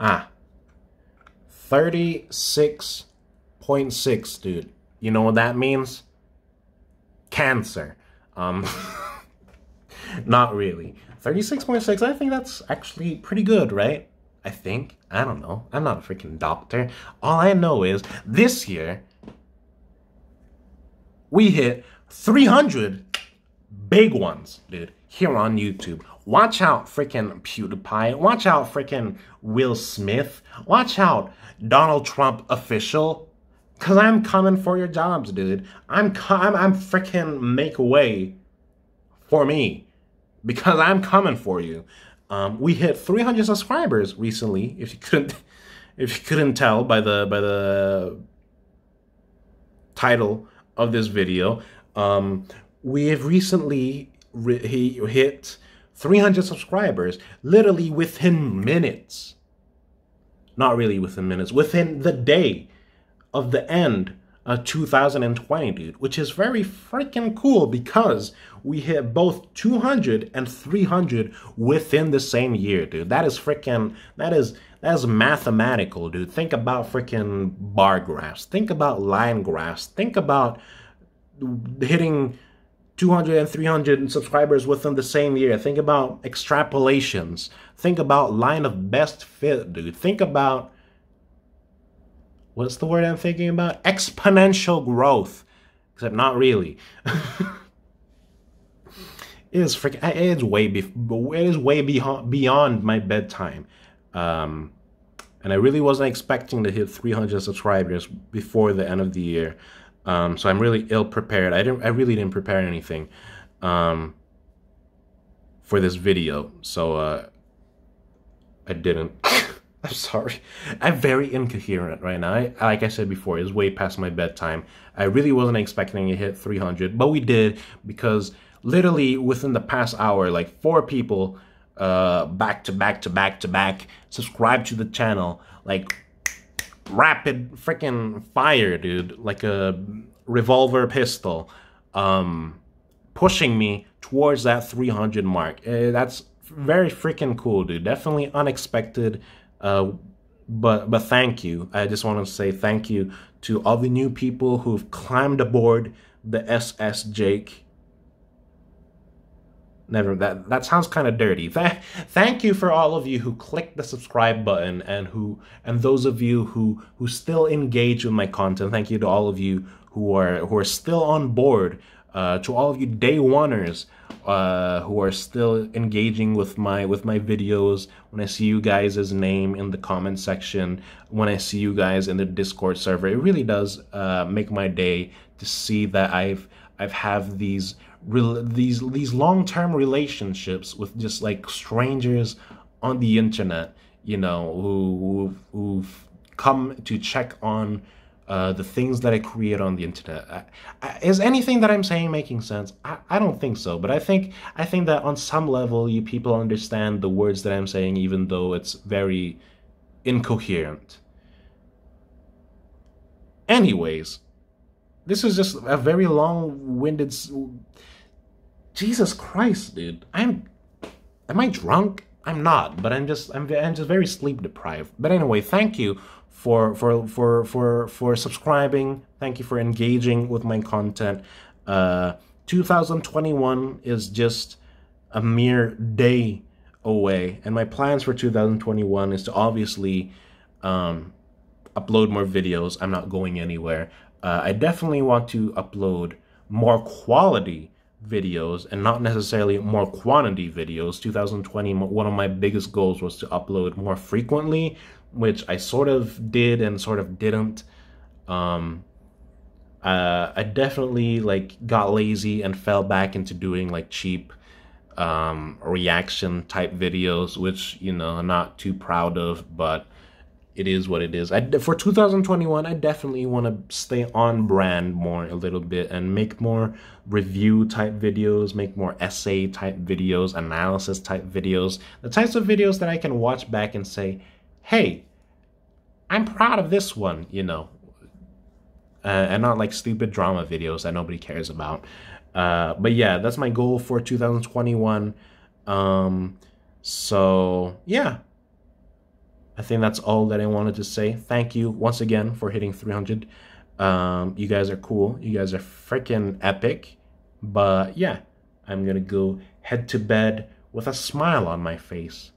Ah. 36.6, dude. You know what that means? Cancer. Um, not really. 36.6, I think that's actually pretty good, right? I think. I don't know. I'm not a freaking doctor. All I know is this year, we hit 300 big ones, dude, here on YouTube. Watch out, freaking PewDiePie. Watch out, freaking Will Smith. Watch out, Donald Trump official. Cause I'm coming for your jobs, dude. I'm I'm, I'm freaking make way for me because I'm coming for you. Um, we hit 300 subscribers recently. If you couldn't, if you couldn't tell by the by the title of this video, um, we have recently hit 300 subscribers, literally within minutes. Not really within minutes, within the day of the end of 2020, dude, which is very freaking cool because we hit both 200 and 300 within the same year, dude. That is freaking, that is, that is mathematical, dude. Think about freaking bar graphs. Think about line graphs. Think about hitting 200 and 300 subscribers within the same year. Think about extrapolations. Think about line of best fit, dude. Think about what's the word I'm thinking about? Exponential growth. Except not really. it is freaking it is way be, it is way beyond beyond my bedtime. Um, and I really wasn't expecting to hit 300 subscribers before the end of the year. Um, so I'm really ill prepared. I didn't I really didn't prepare anything um, for this video. So uh, I didn't. I'm sorry. I'm very incoherent right now. I, like I said before, it's way past my bedtime. I really wasn't expecting to hit 300, but we did because literally within the past hour, like four people uh, back to back to back to back subscribe to the channel. Like rapid freaking fire, dude. Like a revolver pistol. Um, pushing me towards that 300 mark. Uh, that's very freaking cool, dude. Definitely unexpected. Uh, but but thank you. I just want to say thank you to all the new people who've climbed aboard the SS Jake. Never that that sounds kind of dirty. Th- thank you for all of you who clicked the subscribe button and who and those of you who who still engage with my content. Thank you to all of you who are who are still on board. Uh, to all of you day oneers uh, who are still engaging with my with my videos when i see you guys' name in the comment section when i see you guys in the discord server it really does uh, make my day to see that i've i've have these real these these long-term relationships with just like strangers on the internet you know who who've, who've come to check on uh, the things that I create on the internet. I, I, is anything that I'm saying making sense? I, I don't think so, but I think I think that on some level you people understand the words that I'm saying, even though it's very incoherent. Anyways, this is just a very long-winded. Jesus Christ, dude! I'm. Am I drunk? I'm not, but I'm just I'm I'm just very sleep deprived. But anyway, thank you for for for for for subscribing. Thank you for engaging with my content. Uh, 2021 is just a mere day away, and my plans for 2021 is to obviously um, upload more videos. I'm not going anywhere. Uh, I definitely want to upload more quality videos and not necessarily more quantity videos. 2020, one of my biggest goals was to upload more frequently which I sort of did and sort of didn't. Um, uh, I definitely like got lazy and fell back into doing like cheap um, reaction type videos, which you know I'm not too proud of, but it is what it is. I, for 2021, I definitely want to stay on brand more a little bit and make more review type videos, make more essay type videos, analysis type videos, the types of videos that I can watch back and say, hey, I'm proud of this one, you know, uh, and not like stupid drama videos that nobody cares about. Uh, but yeah, that's my goal for 2021. Um, so yeah, I think that's all that I wanted to say. Thank you once again for hitting 300. Um, you guys are cool. You guys are freaking epic. But yeah, I'm gonna go head to bed with a smile on my face.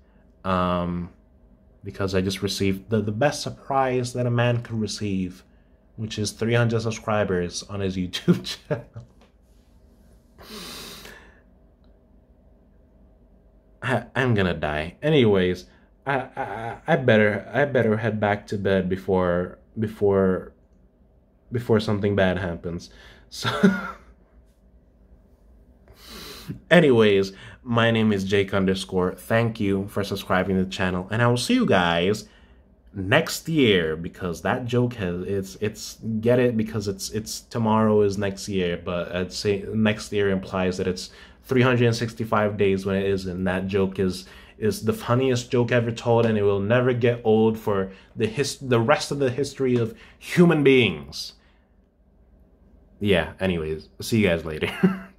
Um, because I just received the, the best surprise that a man could receive, which is 300 subscribers on his YouTube channel. I, am gonna die. Anyways, I, I I better I better head back to bed before before before something bad happens. So Anyways, my name is Jake underscore. Thank you for subscribing to the channel, and I will see you guys next year because that joke has it's it's get it because it's it's tomorrow is next year, but I'd say next year implies that it's 365 days when it is, and that joke is is the funniest joke ever told, and it will never get old for the his the rest of the history of human beings. Yeah. Anyways, see you guys later.